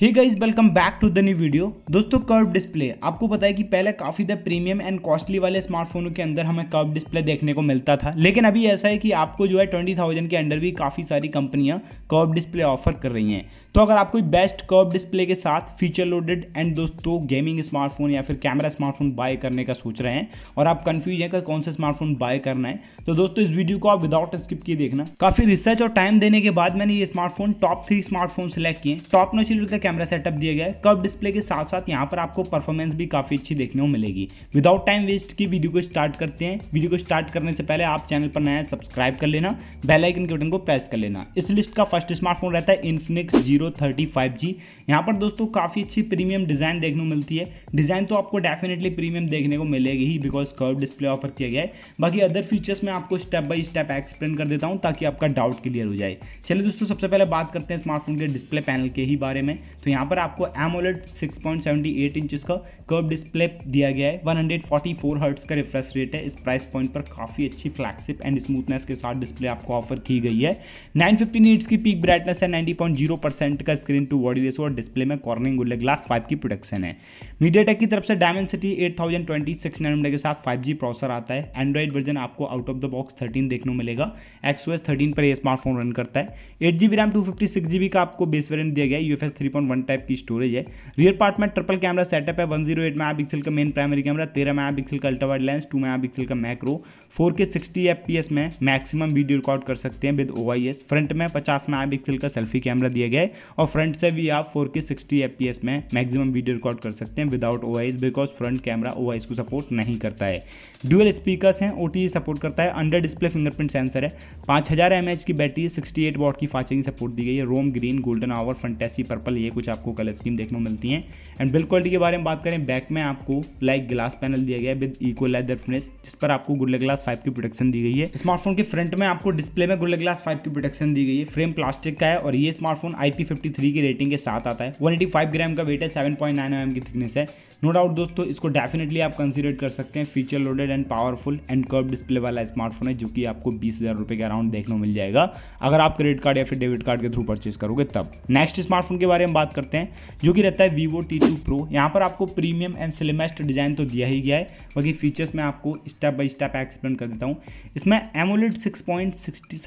He guys welcome back to the new video दोस्तों curve display आपको पता है कि पहले काफ़ी द प्रीमियम एंड कॉस्टली वाले स्मार्टफोनों के अंदर हमें कर्व डिस्प्ले देखने को मिलता था। लेकिन अभी ऐसा है कि आपको जो है ट्वेंटी थाउज़ेंड के अंडर भी काफ़ी सारी कंपनियाँ कर्व डिस्प्ले ऑफ़र कर रही हैं। तो अगर आप कोई बेस्ट कर्व डिस्प्ले के साथ फीचर लोडेड एंड दोस्तों गेमिंग स्मार्टफ़ोन या फिर कैमरा स्मार्टफ़ोन बाय करने का सोच रहे हैं और आप कन्फ्यूज़ हैं कि कौन सा स्मार्टफ़ोन बाय करना है तो दोस्तों इस वीडियो को आप विदाउट स्किप किए देखना। काफ़ी रिसर्च और टाइम देने के बाद मैंने ये smartphone top three smartphone select किए। टॉप नोच कैमरा सेटअप दिया गया है कर्व डिस्प्ले के साथ साथ यहाँ पर आपको परफॉर्मेंस भी काफ़ी अच्छी देखने को मिलेगी। विदाउट टाइम वेस्ट की वीडियो को स्टार्ट करते हैं। वीडियो को स्टार्ट करने से पहले आप चैनल पर नया सब्सक्राइब कर लेना। बेलाइकन के बटन को प्रेस कर लेना। इस लिस्ट का फ़र्स्ट स्मार्टफ़ोन रहता है Infinix zero thirty five G पर दोस्तों काफ़ी अच्छी प्रीमियम डिज़ाइन देखने को मिलती है। डिज़ाइन तो आपको डेफिनेटली प्रीमियम देखने को मिलेगी ही बिकॉज़ कर्व डिस्प्ले ऑफ़र किया गया है। बाकी अदर फीचर्स में आपको स्टेप बाय स्टेप एक्सप्लेन कर देता हूँ ताकि आपका डाउट क्लियर हो जाए। चलिए दोस्तों, सबसे पहले बात करते हैं स्मार्टफ़ोन के डिस्प्ले पैनल के ही बारे में। तो यहाँ पर आपको एमोलेट 6.78 इंच का कर्व डिस्प्ले दिया गया है। 144 हर्ट्स का रिफ्रेश रेट है। इस प्राइस पॉइंट पर काफ़ी अच्छी फ्लैगशिप एंड स्मूथनेस के साथ डिस्प्ले आपको ऑफ़र की गई है। 950 नीट्स की पीक ब्राइटनेस है। 90.0 परसेंट का स्क्रीन टू बॉडी रेसो और डिस्प्ले में कॉर्निंग गुल्ले ग्लास फाइव की प्रोडक्शन है। मीडिया की तरफ़ से Dimensity eight thousand twenty six nanometre के साथ फाइव जी प्रोसेसर आता है। एंड्रॉइड वर्जन आपको out of the box thirteen देखने को मिलेगा। एक्स एस थर्टीन पर यह स्मार्टफ़ोन रन करता है। Eight G RAM two fifty six G B का आपको बेस वेरियंट दिया गया है। U F S three point one type की स्टोरेज है। रियर पार्ट में ट्रिपल कैमरा सेटअप है। One zero eight mega pixel का मेन प्राइमरी कैमरा तेरह मेगा पिक्सल का ultra wide lens two mega pixel का macro four K sixty F P S में maximum video record कर सकते हैं विद ओ एस फ्रंट में पचास मेगा पिक्सल का सेल्फी कैमरा दिया गया है। और फ्रंट से भी आप four K sixty F P S में मैक्सिमम वीडियो रिकॉर्ड कर सकते हैं without O because front camera O को सपोर्ट नहीं करता है। ड्यूअल स्पीकर्स हैं ओ सपोर्ट करता है अंडर डिस्प्ले फिंगरप्रिंट सेंसर है। पाँच हज़ार एम की बैटरी सिक्सटी एट वॉट की फाचिंग सपोर्ट दी गई है। Rome Green Golden Hour Fantasy Purple ये कुछ आपको कलर स्कीम देखने को मिलती हैं। एंड बिल्ड क्वालिटी के बारे में बात करें बैक में आपको लाइक ग्लास पैनल दिया गया है विद इको लेदर फिनिश जिस पर आपको गुल्ले ग्लास फाइव की प्रोटेक्शन दी गई है। स्मार्टफ़ोन के फ्रंट में आपको डिस्प्ले में गुल्ले ग्लास फाइव की प्रोटेक्शन दी गई है। फ्रेम प्लास्टिक का है और ये स्मार्टफ़ोन आई की रेटिंग के साथ आता है। वन ग्राम का वेट है सेवन पॉइंट की थिकनेस है। नो डाउट दोस्तों, इसको डेफिनेटली आप कंसिडर कर सकते हैं। Feature loaded and powerful and curve display वाला स्मार्टफ़ोन है, जो कि आपको बीस हज़ार रुपये के अराउंड देखने को मिल जाएगा। अगर आप क्रेडिट कार्ड या फिर डेबिट कार्ड के थ्रू परचेज करोगे, तब। नेक्स्ट स्मार्टफ़ोन के बारे में बात करते हैं, जो कि रहता है वीवो टी टू प्रो यहाँ पर आपको प्रीमियम एंड स्लिमेस्ट डिज़ाइन तो दिया ही गया है। बाकी फीचर्स में आपको स्टेप बाई स्टेप एक्सप्लेन कर देता हूँ। इसमें एमोलेट सिक्स पॉइंट सिक्सटी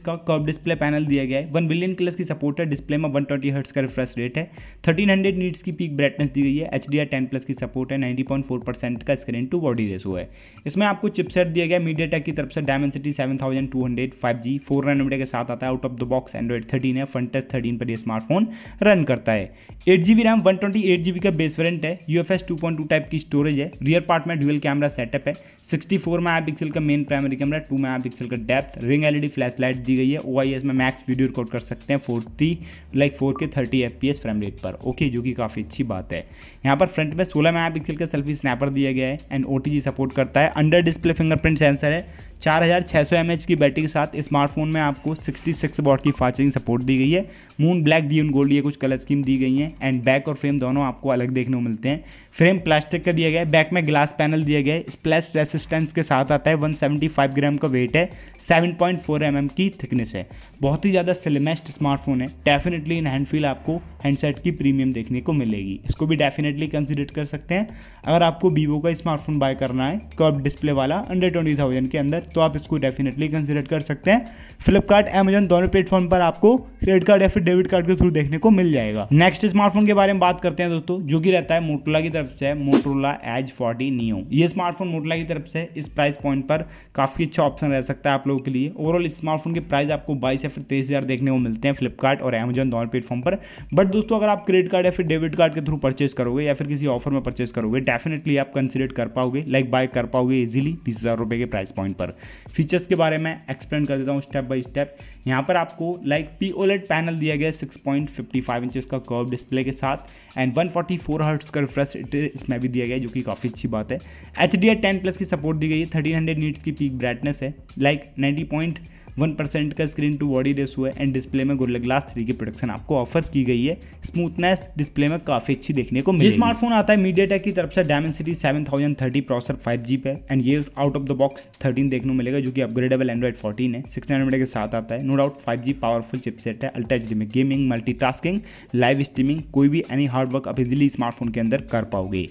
का कर्व डिस्प्ले पैनल दिया गया है। वन बिलियन क्लस की सपोर्ट है डिस्प्ले में वन ट्वेंटी हर्ट्स का रिफ्रेश रेट है। थर्टीन हंड्रेड नीट्स की पीक ब्राइटनेस दी गई एच डी टेन प्लस की सपोर्ट है नाइनटी पॉइंट फोर परसेंट का स्क्रीन टू बॉडी रेसो है। इसमें आपको चिपसेट दिया गया मीडिया टेक की तरफ़ से Dimensity seven thousand two hundred five G four nanometer के साथ आता है out of the box Android thirteen है फ्रंट टच थर्टीन पर ये स्मार्टफ़ोन रन करता है। Eight G B RAM one twenty का बेस वेरियंट है यू एफ़ टाइप की स्टोरेज है रियर पार्ट में ड्यूअल कैमरा सेटअप है सिक्सटी फोर मेगा पिक्सल का main primary camera two megapixel का depth ring LED flash light दी गई है ओ आई में मैक्स वीडियो रिकॉर्ड कर सकते हैं forty like four K thirty F P S frame rate पर। ओके जो कि काफ़ी अच्छी बात है। यहाँ पर फ्रंट में सोलह मेगा पिक्सल का सेल्फी स्नैपर दिया गया है एंड ओ सपोर्ट करता है। अंडर डिस्प्ले फिंगरप्रिंट सेंसर है। चार हज़ार छः सौ एम एच की बैटरी के साथ स्मार्टफ़ोन में आपको सिक्सटी सिक्स वॉट की फास्टिंग सपोर्ट दी गई है। मून ब्लैक डी गोल्ड ये कुछ कलर स्कीम दी गई हैं एंड बैक और फ्रेम दोनों आपको अलग देखने को मिलते हैं। फ्रेम प्लास्टिक का दिया गया है बैक में ग्लास पैनल दिया गया है। स्प्लैश रेसिस्टेंस के साथ आता है 175 ग्राम का वेट है 7.4 पॉइंट mm की थिकनेस है। बहुत ही ज़्यादा स्लिमेस्ट स्मार्टफ़ोन है। डेफिनेटली इन हैंडफील आपको हैंडसेट की प्रीमियम देखने को मिलेगी। इसको भी डेफिनेटली कंसिडर कर सकते हैं। अगर आपको वीवो का स्मार्टफ़ोन बाय करना है कर्व डिस्प्ले वाला अंडर ट्वेंटी के अंदर तो आप इसको डेफिनेटली कंसिडर कर सकते हैं। फ्लिपकार्ट अमेजन दोनों प्लेटफॉर्म पर आपको क्रेडिट कार्ड या फिर डेबिट कार्ड के थ्रू देखने को मिल जाएगा। नेक्स्ट स्मार्टफ़ोन के बारे में बात करते हैं दोस्तों, जो कि रहता है मोटोला की तरफ़ से मोटोला एज फोर्टी नियो ये स्मार्टफ़ोन मोटोला की तरफ़ से इस प्राइस पॉइंट पर काफ़ी अच्छा ऑप्शन रह सकता है आप लोगों के लिए। ओवरऑल स्मार्टफ़ोन के प्राइस आपको बाईस या फिर तेईस हज़ार देखने को मिलते हैं फ्लिपकार्ट और अमेजन दोनों प्लेटफॉर्म पर। बट दोस्तों, अगर आप क्रेडिट कार्ड या फिर डेबिट कार्ड के थ्रू परचेज करोगे या फिर किसी ऑफ़र में परचेज करोगे डेफिनेटली आप कंसिडर कर पाओगे लाइक बाय कर पाओगे इजीली बीस हज़ार रुपये के प्राइस पॉइंट पर। फीचर्स के बारे में एक्सप्लेन कर देता हूँ स्टेप बाई स्टेप। यहाँ पर आपको लाइक पी ओलेट पैनल दिया गया six point fifty five inches का कर्व डिस्प्ले के साथ and one forty four hertz का रिफ्रेश इसमें भी दिया गया जो कि काफ़ी अच्छी बात है। H D R ten plus की सपोर्ट दी गई है थर्टीन हंड्रेड नीट्स की पीक ब्राइटनेस है। Like ninety point one percent का स्क्रीन टू बॉडी रेस है एंड डिस्प्ले में गोरिल्ला ग्लास थ्री की प्रोडक्शन आपको ऑफ़र की गई है। स्मूथनेस डिस्प्ले में काफ़ी अच्छी देखने को मिली स्मार्टफ़ोन आता है मीडिया की तरफ़ से Dimensity seven thousand thirty processor five G पे एंड ये out of the box thirteen देखने को मिलेगा जो कि अपग्रेडेबल एंड्रॉइड फोर्टीन है। सिक्स नैनोमीटर के साथ आता है। No doubt five G powerful chipset है अल्ट्रा एच में गेमिंग मल्टीटास्किंग लाइव स्ट्रीमिंग कोई भी एनी हार्डवर्क आप इजिली स्मार्टफ़ोन के अंदर कर पाओगे।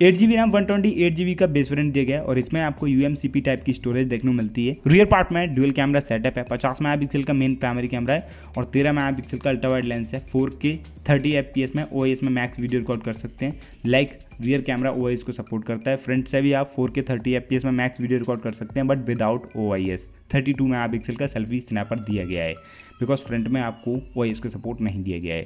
Eight G B RAM, one twenty eight G B का बेस वेरियंट दिया गया और इसमें आपको U M C P type की स्टोरेज देखने को मिलती है। रियर पार्ट में डुअल कैमरा सेटअप है, पचास मेगा पिक्सल का मेन प्राइमरी कैमरा है और तेरह मेगा पिक्सल का अल्ट्रा वाइड लेंस है। Four K thirty F P S में ओ एस में मैक्स वीडियो रिकॉर्ड कर सकते हैं। लाइक रियर कैमरा ओआईएस को सपोर्ट करता है। फ्रंट से भी आप four K thirty F S में मैक्स वीडियो रिकॉर्ड कर सकते हैं but without O I S thirty two mega pixel का सेल्फी स्नैपर दिया गया है बिकॉज़ फ्रंट में आपको ओ आई का सपोर्ट नहीं दिया गया है।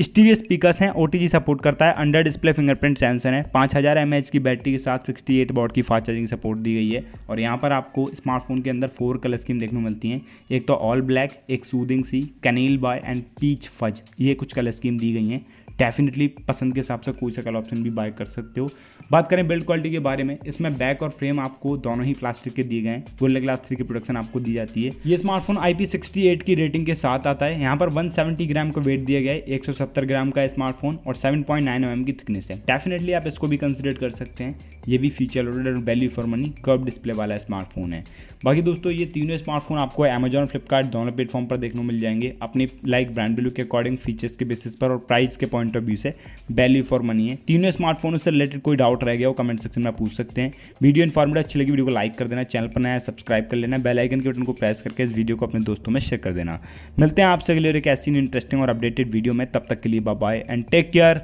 स्टीरियो स्पीकर्स हैं ओटीजी सपोर्ट करता है अंडर डिस्प्ले फिंगरप्रिंट सेंसर है। पाँच हज़ार एम की बैटरी के साथ सिक्सटी एट बॉट की फास्ट चार्जिंग सपोर्ट दी गई है। और यहाँ पर आपको स्मार्टफ़ोन के अंदर फोर कलर स्कीम देखने को मिलती हैं। एक तो ऑल ब्लैक एक soothing sea Caneel Bay and peach fuzz ये कुछ कलर स्कीम दी गई हैं। डेफिनेटली पसंद के हिसाब से कोई सा कलर ऑप्शन भी बाय कर सकते हो। बात करें बिल्ड क्वालिटी के बारे में, इसमें बैक और फ्रेम आपको दोनों ही प्लास्टिक के दिए गए हैं। गोल्डन ग्लास थ्री की प्रोडक्शन आपको दी जाती है। ये स्मार्टफ़ोन IP68 की रेटिंग के साथ आता है। यहाँ पर 170 ग्राम का वेट दिया गया है 170 ग्राम का स्मार्टफ़ोन और 7.9 पॉइंट की थिकनेस है। डेफिनेटली आप इसको भी कंसिडर कर सकते हैं। ये भी feature value for money curve display वाला स्मार्टफ़ोन है। बाकी दोस्तों, ये तीनों स्मार्टफ़ोन आपको अमेजॉन फ्लिपकार्ट दोनों प्लेटफॉर्म पर देखने मिल जाएँगे। अपनी लाइक ब्रांड वैल्यू के अकॉर्डिंग फीचर्स के बेसिस पर और प्राइस के पॉइंट ऑफ़ व्यू से वैल्यू फॉर मनी है। तीनों स्मार्टफ़ोन से रिलेटेड कोई डाउट रह गया वो कमेंट सेक्शन में पूछ सकते हैं। वीडियो इन्फॉर्मेटिव अच्छी लगी वीडियो को लाइक कर देना चैनल पर नया सब्सक्राइब कर लेना बेल आइकन के बटन को प्रेस करके इस वीडियो को अपने दोस्तों में शेयर कर देना। मिलते हैं आपसे अगले एक ऐसी इंटरेस्टिंग और अपडेटेड वीडियो में, तब तक के लिए बाय एंड टेक केयर